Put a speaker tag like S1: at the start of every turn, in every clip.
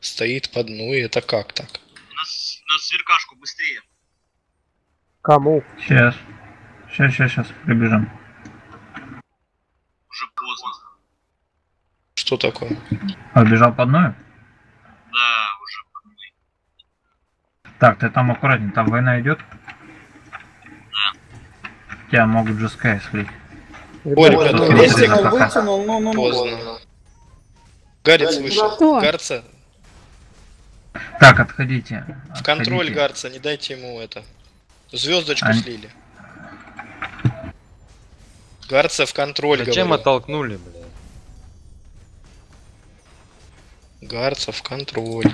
S1: стоит под ну и это как так?
S2: Нас, нас сверкашку быстрее.
S3: Кому?
S4: Сейчас. Сейчас, сейчас, сейчас, прибежим.
S2: Уже поздно.
S1: Что такое?
S4: Побежал под ною?
S2: Да, уже.
S4: Так, ты там аккуратнее, там война идет. Тебя могут же Sky слить.
S3: Ребята, ну, вытянул,
S4: пока.
S3: вытянул, ну, ну, ну.
S1: Поздно. Гарец вышел. Гарца,
S4: Так, отходите.
S1: в контроль
S4: отходите.
S1: Гарца, не дайте ему это. Звездочку
S4: Ань.
S1: слили. Гарца в контроль,
S5: Зачем
S1: говорю.
S5: оттолкнули, блядь?
S1: Гарца в контроль.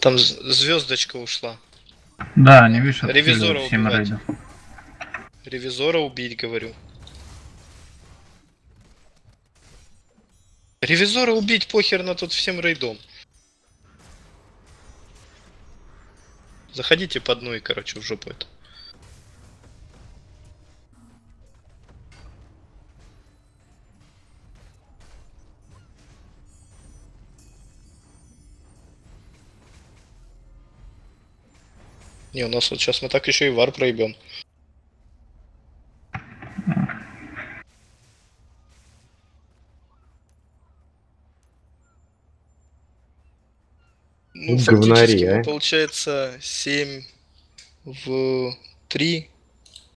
S1: Там звездочка ушла.
S4: Да, не видишь,
S1: Ревизора убивать. Ревизора убить, говорю. Ревизора убить похер на тут всем рейдом. Заходите по одной, короче, в жопу это. Не, у нас вот сейчас мы так еще и вар проебем. Ну,
S3: Говнари,
S1: фактически
S3: а.
S1: получается 7 в 3